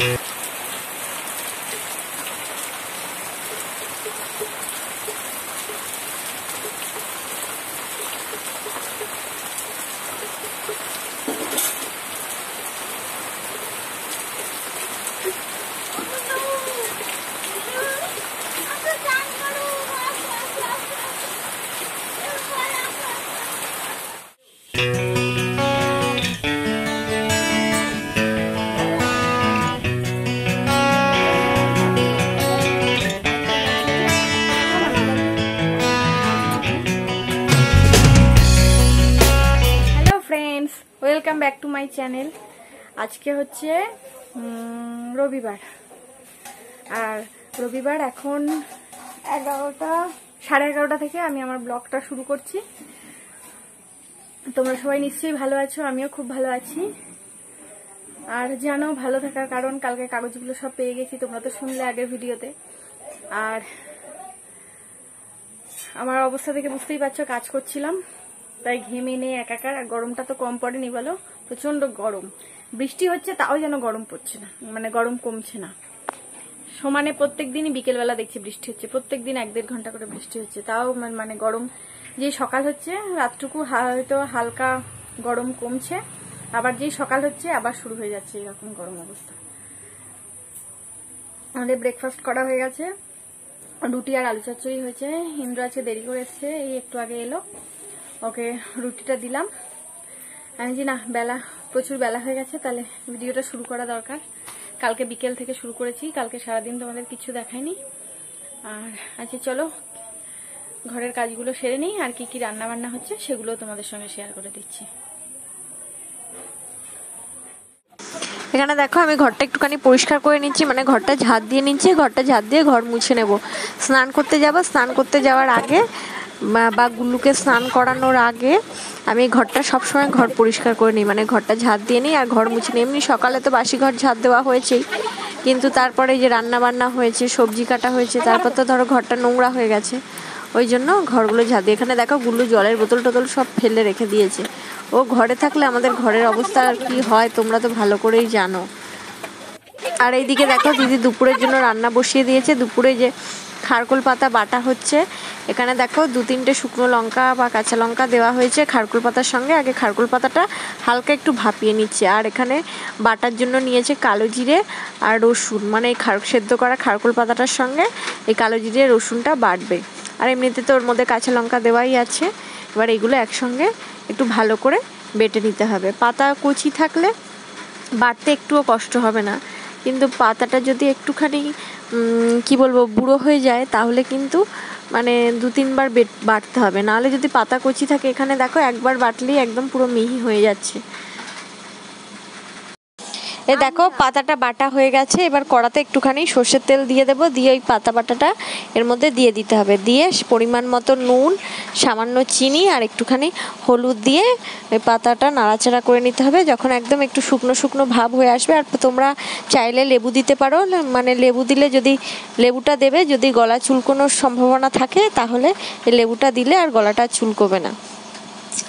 Yeah. Welcome back to my channel আজকে হচ্ছে রবিবার। আর রবিবার এখন এগারোটা, সাড়ে এগারোটা থেকে আমি আমার ব্লগটা শুরু করছি। তোমরা সবাই নিশ্চয়ই ভালো আছো, আমিও খুব ভালো আছি। আর জানো, ভালো থাকার কারণ, কালকে কাগজগুলো সব পেয়ে গেছি, তোমরা তো শুনলে আগের ভিডিওতে। আর আমার অবস্থা থেকে বুঝতেই পারছ, কাজ করছিলাম। তাই ঘেমে নেই একাকার, আর গরমটা তো কম পড়েনি বলো প্রচণ্ড গরম। বৃষ্টি হচ্ছে, তাও যেন গরম পড়ছে না মানে গরম কমছে না। সমানে প্রত্যেক দিনই বিকেলবেলা দেখছি বৃষ্টি হচ্ছে, প্রত্যেক দিন এক দেড় ঘণ্টা করে বৃষ্টি হচ্ছে, তাও মানে গরম। যে সকাল হচ্ছে, রাতটুকু হয়তো হালকা গরম কমছে, আবার যেই সকাল হচ্ছে, আবার শুরু হয়ে যাচ্ছে এরকম গরম অবস্থা। আমাদের ব্রেকফাস্ট করা হয়ে গেছে, রুটি আর আলু চচ্চড়ি হয়েছে, ইন্দ্র আছে, দেরি করে এই একটু আগে এলো। ওকে রুটিটা দিলাম। আমি যে না, বেলা, প্রচুর বেলা হয়ে গেছে, তাহলে ভিডিওটা শুরু করা দরকার। কালকে বিকেল থেকে শুরু করেছি, কালকে সারাদিন তোমাদের কিছু দেখায়নি আর আচ্ছা চলো, ঘরের কাজগুলো সেরে নিই, আর কি কি রান্না বান্না হচ্ছে সেগুলো তোমাদের সঙ্গে শেয়ার করে দিচ্ছি। এখানে দেখো, আমি ঘরটা একটুখানি পরিষ্কার করে নিচ্ছি মানে ঘরটা ঝাঁট দিয়ে নিচ্ছি, ঘরটা ঝাঁট দিয়ে ঘর মুছে নেব। স্নান করতে যাব, স্নান করতে যাওয়ার আগে বা- গুল্লুকে স্নান করানোর আগে আমি ঘরটা সবসময় ঘর পরিষ্কার করে নিই। মানে ঘরটা ঝাঁট দিয়ে নিই আর ঘর মুছে নিই। এমনি সকালে তো বাসি ঘর ঝাঁট দেওয়া হয়েছেই। কিন্তু তারপরে যে রান্না বান্না হয়েছে, সবজি কাটা হয়েছে, তারপর তো ধরো ঘরটা নোংরা হয়ে গেছে। ওই জন্য ঘরগুলো ঝাঁট দিয়ে। এখানে দেখো গুল্লু জলের বোতল টোতল সব ফেলে রেখে দিয়েছে। ও ঘরে থাকলে আমাদের ঘরের অবস্থা আর কি হয় তোমরা তো ভালো করেই জানো। আর এইদিকে দেখো দিদি দুপুরের জন্য রান্না বসিয়ে দিয়েছে। দুপুরে যে খারকুল পাতা বাটা হচ্ছে এখানে দেখো দু তিনটে শুকনো লঙ্কা বা কাঁচা লঙ্কা দেওয়া হয়েছে খারকুল পাতার সঙ্গে। আগে খারকুল পাতাটা হালকা একটু ভাপিয়ে নিচ্ছে। আর এখানে বাটার জন্য নিয়েছে কালো জিরে আর রসুন। মানে এই খার সেদ্ধ করা খারকুল পাতাটার সঙ্গে এই কালো জিরে, রসুনটা বাটবে। আর এমনিতে তো ওর মধ্যে কাঁচা লঙ্কা দেওয়াই আছে। এবার এগুলো একসঙ্গে একটু ভালো করে বেটে নিতে হবে। পাতা কুচি থাকলে বাটতে একটুও কষ্ট হবে না। কিন্তু পাতাটা যদি একটুখানি কি বলব, বুড়ো হয়ে যায়, তাহলে কিন্তু মানে দু তিনবার বেট বাটতে হবে। নাহলে যদি পাতা কচি থাকে এখানে দেখো একবার বাটলেই একদম পুরো মিহি হয়ে যাচ্ছে। এ দেখো পাতাটা বাটা হয়ে গেছে এবার কড়াতে একটুখানি সর্ষের তেল দিয়ে দেবো দিয়ে ওই পাতা বাটাটা এর মধ্যে দিয়ে দিতে হবে। দিয়ে পরিমাণ মতো নুন সামান্য চিনি আর একটুখানি হলুদ দিয়ে ওই পাতাটা নাড়াচাড়া করে নিতে হবে যখন একদম একটু শুকনো শুকনো ভাব হয়ে আসবে। আর তোমরা চাইলে লেবু দিতে পারো মানে লেবু দিলে যদি লেবুটা দেবে যদি গলা চুলকোনোর সম্ভাবনা থাকে তাহলে এই লেবুটা দিলে আর গলাটা চুলকোবে না।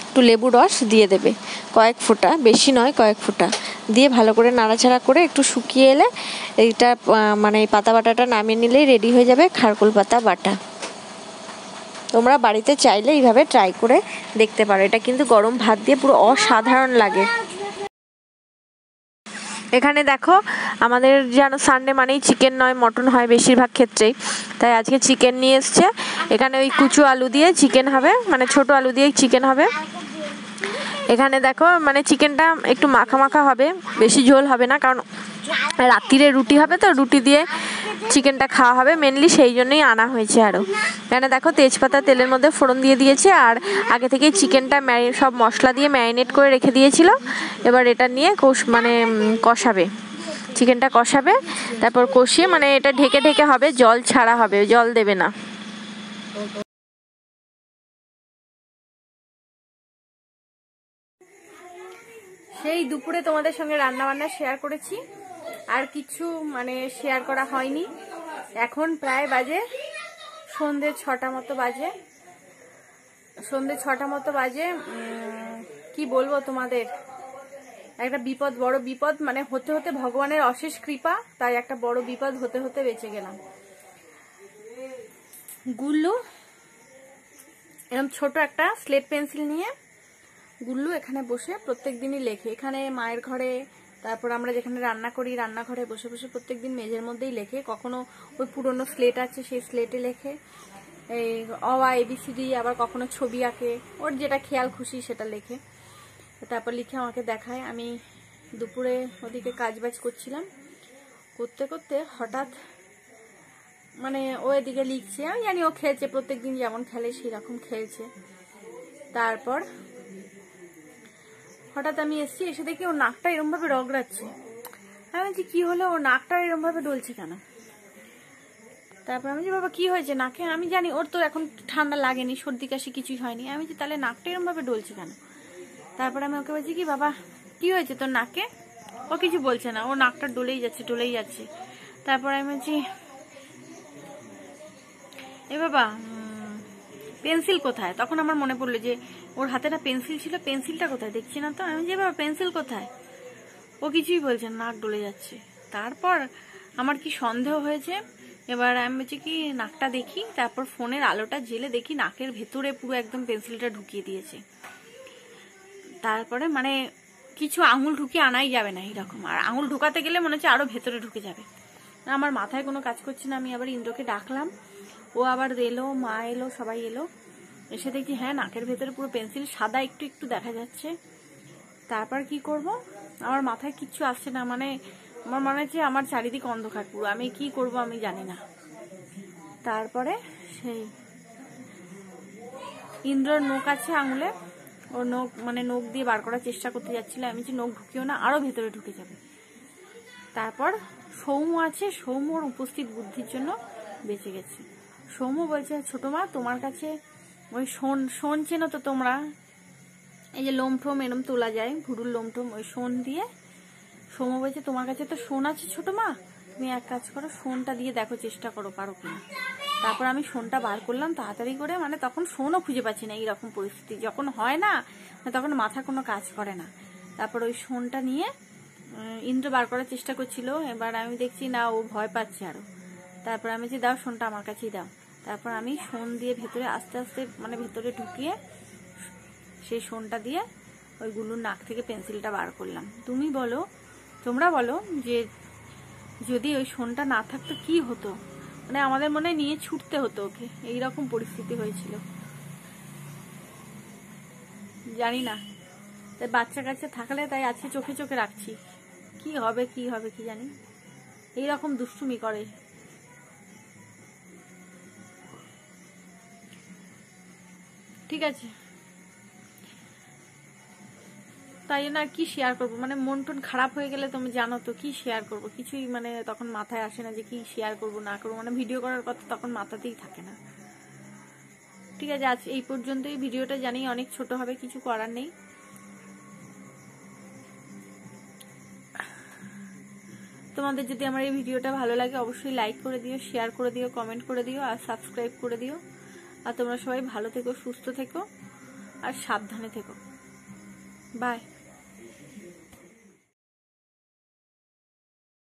একটু লেবু রস দিয়ে দেবে কয়েক ফোঁটা বেশি নয় কয়েক ফোঁটা। দিয়ে ভালো করে নাড়াচাড়া করে একটু শুকিয়ে এলে এইটা মানে এই পাতা বাটাটা নামিয়ে নিলেই রেডি হয়ে যাবে খারকুল পাতা বাটা। তোমরা বাড়িতে চাইলে এইভাবে ট্রাই করে দেখতে পারো। এটা কিন্তু গরম ভাত দিয়ে পুরো অসাধারণ লাগে। এখানে দেখো, আমাদের যেন সানডে মানেই চিকেন নয় মটন হয় বেশিরভাগ ক্ষেত্রেই। তাই আজকে চিকেন নিয়ে এসছে। এখানে ওই কুচু আলু দিয়ে চিকেন হবে মানে ছোট আলু দিয়ে চিকেন হবে। এখানে দেখো মানে চিকেনটা একটু মাখা মাখা হবে, বেশি ঝোল হবে না, কারণ রাত্রিরে রুটি হবে তো, রুটি দিয়ে চিকেনটা খাওয়া হবে মেনলি সেই জন্যই আনা হয়েছে আরও এখানে দেখো, তেজপাতা তেলের মধ্যে ফোড়ন দিয়ে দিয়েছে, আর আগে থেকে চিকেনটা ম্যারি, সব মশলা দিয়ে ম্যারিনেট করে রেখে দিয়েছিল। এবার এটা নিয়ে কষ মানে কষাবে। চিকেনটা কষাবে, তারপর কষিয়ে মানে এটা ঢেকে ঢেকে হবে, জল ছাড়া হবে, জল দেবে না। সেই দুপুরে তোমাদের সঙ্গে রান্না বান্না শেয়ার করেছি। আর কিছু মানে শেয়ার করা হয়নি। এখন প্রায় বাজে সন্ধে ছটা মতো বাজে। সন্ধে ছটা মতো বাজে কি বলব তোমাদের? একটা বিপদ, বড় বিপদ মানে হতে হতে ভগবানের অশেষ কৃপা, তাই একটা বড় বিপদ হতে হতে বেঁচে গেলাম। গুল্লু এরকম ছোট একটা স্লেট পেন্সিল নিয়ে গুল্লু এখানে বসে প্রত্যেক দিনই লেখে। এখানে মায়ের ঘরে, তারপর আমরা যেখানে রান্না করি, রান্নাঘরে বসে বসে প্রত্যেকদিন মেঝের মধ্যেই লেখে। কখনো ওই পুরনো স্লেট আছে, সেই স্লেটে লেখে। এই অ, আ এবিসিডি আবার কখনো ছবি আঁকে। ওর যেটা খেয়াল খুশি সেটা লেখে। তারপর লিখে আমাকে দেখায়। আমি দুপুরে ওদিকে কাজ বাজ করছিলাম। করতে করতে হঠাৎ মানে ও এদিকে লিখছে, আমি জানি ও খেলছে প্রত্যেকদিন যেমন খেলে সেই রকম খেলছে। তারপর হঠাৎ আমি এসছি, এসে দেখি ওর নাকটা এরম ভাবে রগড়াচ্ছে। আমি বলছি, কি হলো? ওর নাকটা এরম ভাবে ডলছে কেন? তারপর আমি যে বাবা, কি হয়েছে নাকে? আমি জানি, ওর তো এখন ঠান্ডা লাগেনি, সর্দি কাশি কিছুই হয়নি। আমি যে তাহলে নাকটা এরম ভাবে ডলছে কেন? তারপর আমি ওকে বলছি কি, বাবা, কি হয়েছে তোর নাকে? ও কিছু বলছে না ও নাকটা ডলেই যাচ্ছে ডলেই যাচ্ছে। তারপর আমি বলছি, এ বাবা পেন্সিল কোথায়? তখন আমার মনে পড়ল যে ওর হাতে একটা পেন্সিল ছিল পেন্সিলটা কোথায়? দেখছি না তো? আমি যে বাবা পেন্সিল কোথায়? ও কিছুই বলছে নাক ডলে যাচ্ছে। তারপর আমার কি সন্দেহ হয়েছে? এবার আমি বলছি কি নাকটা দেখি তারপর ফোনের আলোটা জেলে দেখি নাকের ভেতরে পুরো একদম পেন্সিলটা ঢুকিয়ে দিয়েছে। তারপরে মানে কিছু আঙুল ঢুকিয়ে আনাই যাবে না এইরকম আর আঙুল ঢুকাতে গেলে মনে হচ্ছে আরও ভেতরে ঢুকে যাবে। না, আমার মাথায় কোনো কাজ করছে না আমি আবার ইন্দ্রকে ডাকলাম। ও আবার এলো, মা এলো, সবাই এলো। এসে দেখি হ্যাঁ নাকের ভেতরে পুরো পেন্সিল, সাদা একটু একটু দেখা যাচ্ছে। তারপর কি করব? আমার মাথায় কিচ্ছু আসছে না মানে আমার মনে হচ্ছে আমার চারিদিক অন্ধকার পুরো। আমি কি করব আমি জানি না। তারপরে সেই ইন্দ্রর নোক আছে আঙুলে। ও নখ মানে নখ দিয়ে বার করার চেষ্টা করতে যাচ্ছিল। আমি যে নখ ঢুকিও না, আরও ভেতরে ঢুকে যাবে। তারপর সৌম্য আছে, সৌম্যর উপস্থিত বুদ্ধির জন্য বেঁচে গেছে। সৌম্য বলছে, ছোট মা, তোমার কাছে ওই শোন শোন চেনো তো তোমরা? এই যে লোম টোম এরম তোলা যায়, ভুরুর লোম টোম ওই শোন দিয়ে। সৌম্য বলছে, তোমার কাছে তো শোন আছে, ছোট মা? তুমি এক কাজ করো, শোনটা দিয়ে দেখো চেষ্টা করো পারো কিনা। তারপর আমি শোনটা বার করলাম তাড়াতাড়ি করে মানে তখন শোনও খুঁজে পাচ্ছি না এইরকম পরিস্থিতি। যখন হয় না তখন মাথা কোনো কাজ করে না। তারপর ওই শোনটা নিয়ে ইন্দ্র বার করার চেষ্টা করছিল। এবার আমি দেখছি, না, ও ভয় পাচ্ছে আরও। তারপর আমি যে, দাও, শোনটা আমার কাছেই দাও। তারপর আমি শোন দিয়ে ভেতরে আস্তে আস্তে মানে ভেতরে ঢুকিয়ে সেই শোনটা দিয়ে ওই গুলুর নাক থেকে পেন্সিলটা বার করলাম। তুমি বলো, তোমরা বলো যে যদি ওই শোনটা না থাকতো কি হতো? মানে আমাদের মনে নিয়ে ছুটতে হতো ওকে। এইরকম পরিস্থিতি হয়েছিল। জানি না। তাই বাচ্চা কাচ্চা থাকলে তাই আজকে চোখে চোখে রাখছি। কি হবে কি হবে, কি জানি। এইরকম দুষ্টুমি করে। ঠিক আছে। তাই জন্য আর কি শেয়ার করব? মানে মন টন খারাপ হয়ে গেলে তুমি জানো তো, কি শেয়ার করব? কিছুই মানে তখন মাথায় আসে না যে কি শেয়ার করব, না করব। মানে ভিডিও করার কথা তখন মাথাতেই থাকে না। ঠিক আছে, আজ এই পর্যন্তই। ভিডিওটা জানি অনেক ছোট হবে, কিছু করার নেই। তোমাদের যদি আমার এই ভিডিওটা ভালো লাগে, অবশ্যই লাইক করে দিও শেয়ার করে দিও কমেন্ট করে দিও, আর সাবস্ক্রাইব করে দিও। আর তোমরা সবাই ভালো থেকো সুস্থ থেকো আর সাবধানে থেকো। বাই